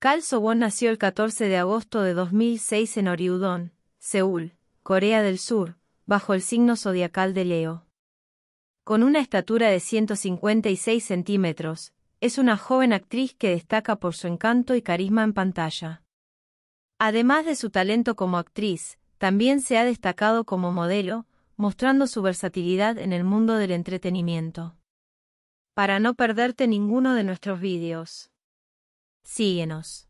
Kal So-won nació el 14 de agosto de 2006 en Oriudon, Seúl, Corea del Sur, bajo el signo zodiacal de Leo. Con una estatura de 156 centímetros, es una joven actriz que destaca por su encanto y carisma en pantalla. Además de su talento como actriz, también se ha destacado como modelo, mostrando su versatilidad en el mundo del entretenimiento. Para no perderte ninguno de nuestros vídeos. Síguenos.